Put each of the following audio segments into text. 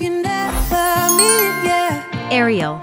you never meet, yeah. Ariel.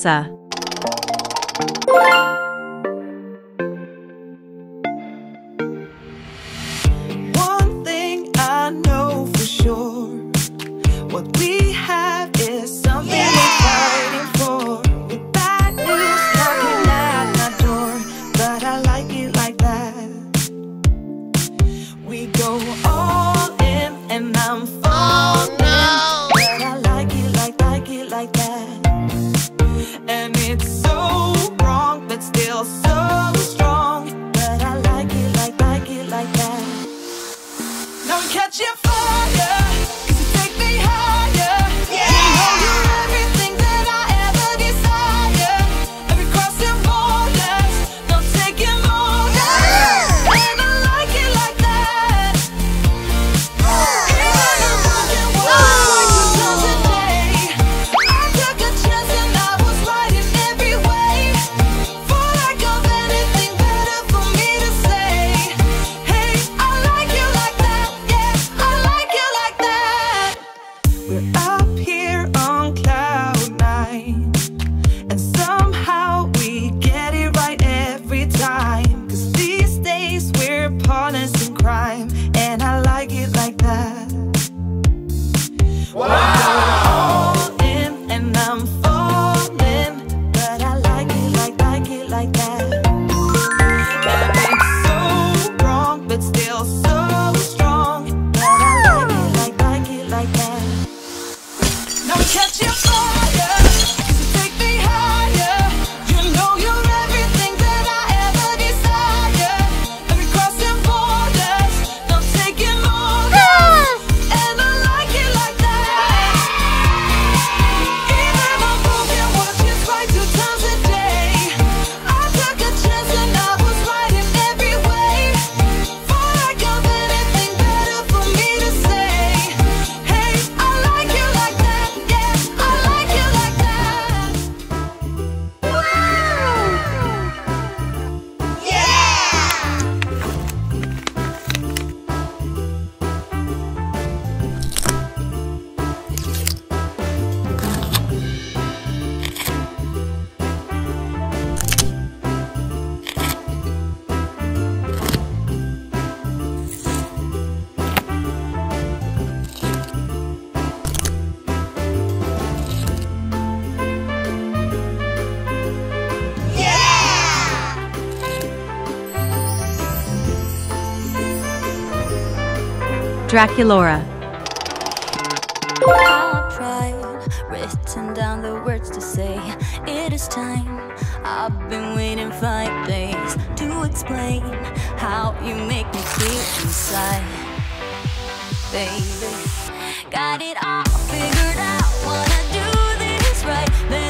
Elsa. catching fire. Draculaura. Written down the words to say it is time. I've been waiting five days to explain how you make me feel inside, baby. Got it all figured out, wanna do this right.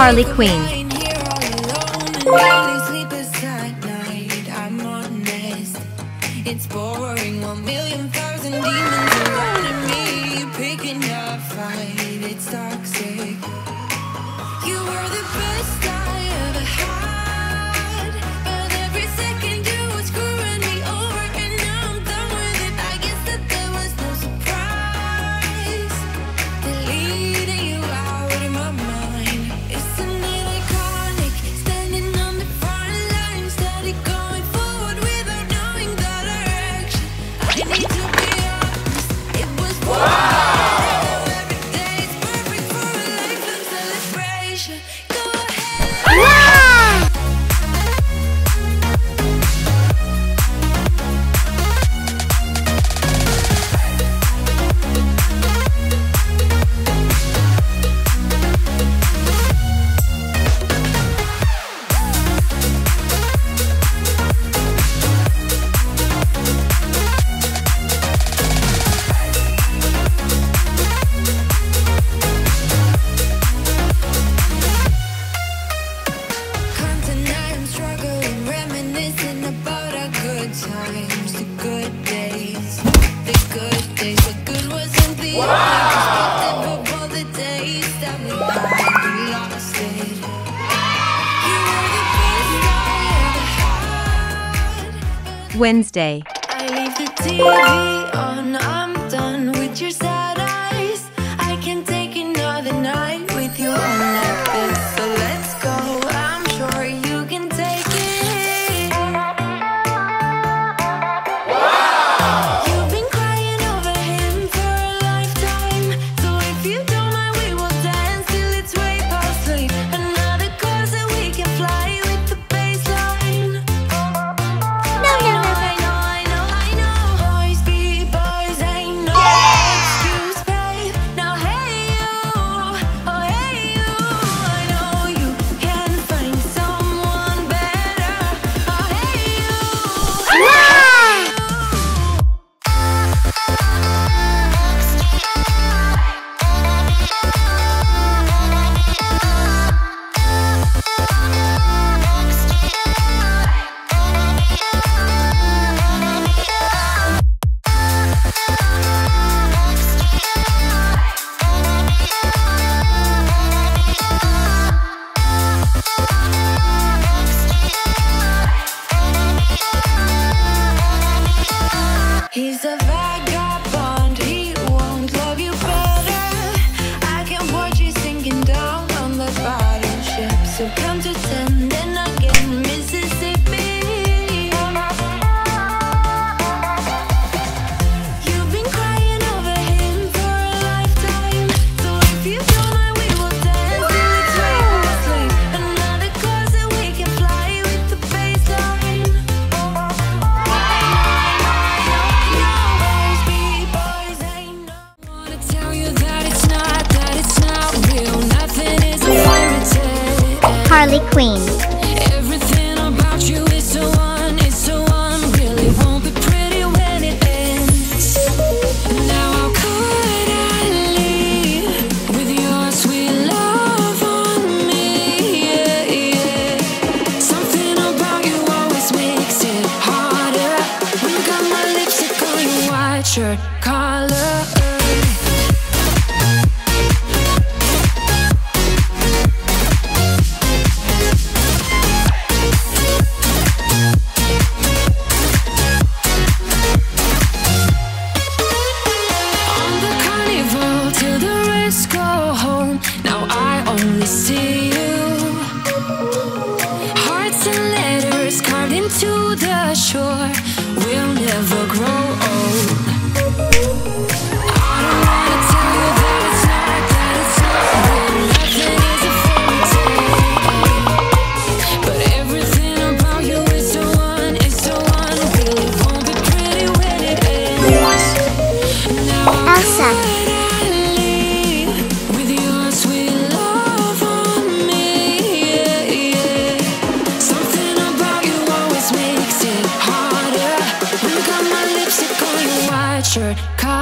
Harley Quinn. Wednesday. Shirt Caught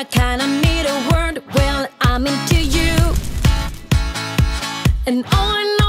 I kinda need a word. Well, I'm into you. And all I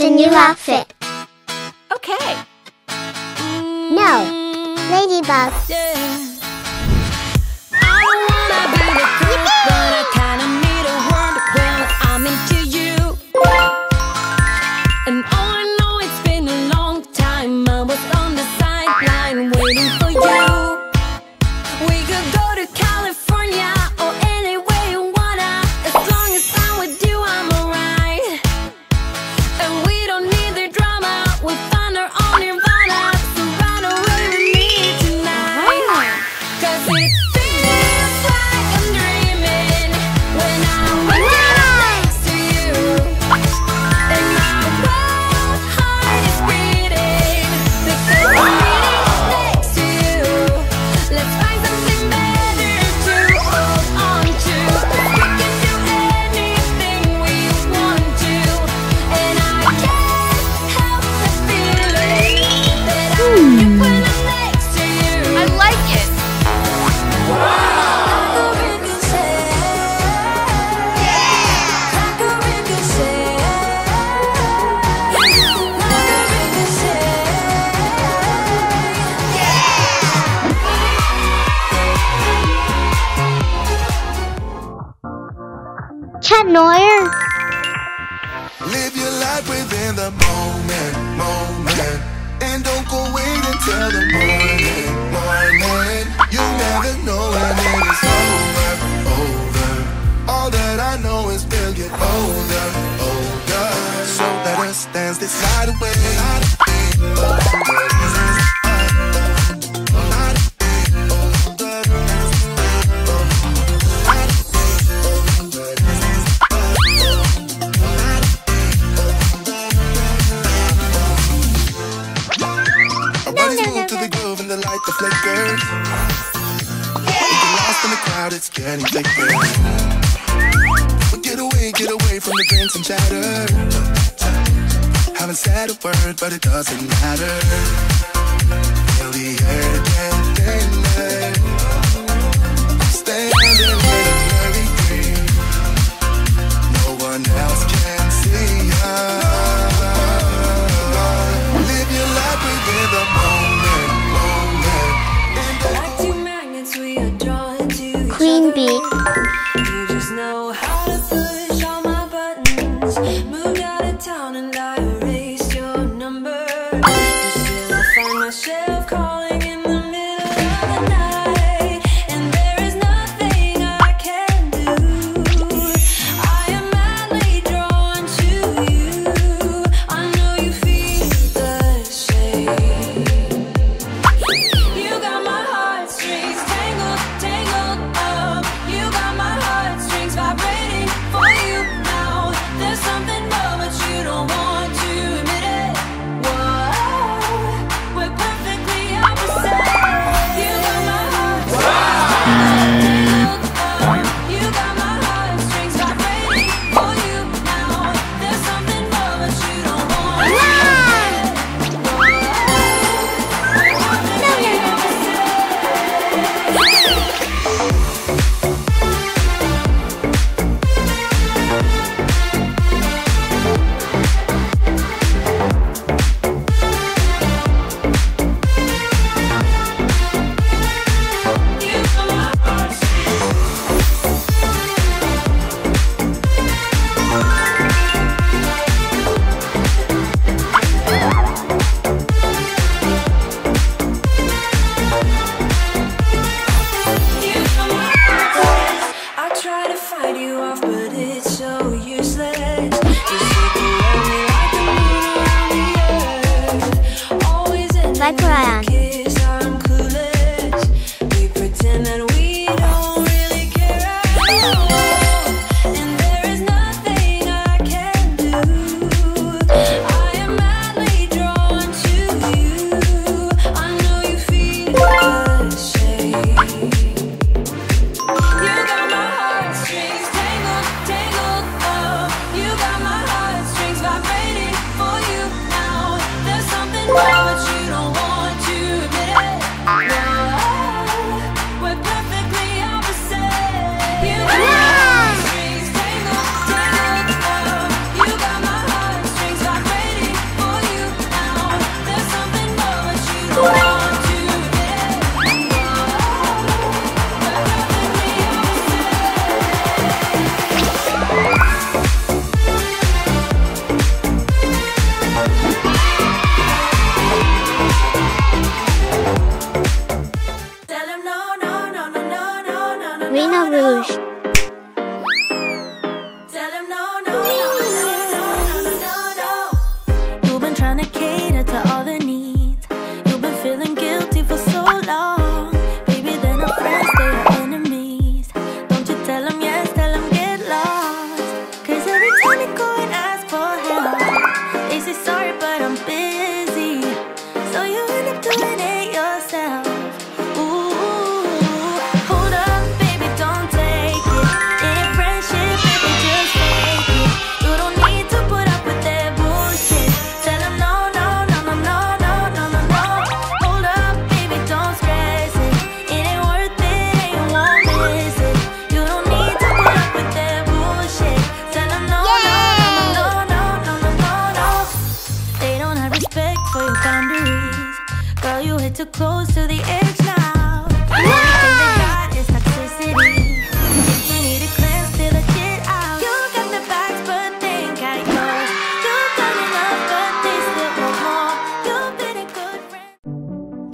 a new outfit. Okay. No. Mm. Ladybug. Everybody's moved to the groove and the light that flickers. Yeah. Get lost in the crowd, it's getting thicker. But get away, get away from the drinks and chatter. Haven't said a word, but it doesn't matter. Like Ryan.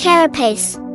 carapace.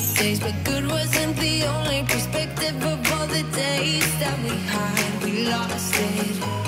mistakes But good wasn't the only perspective of all the days that we had. We lost it.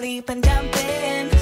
Leap and jump in.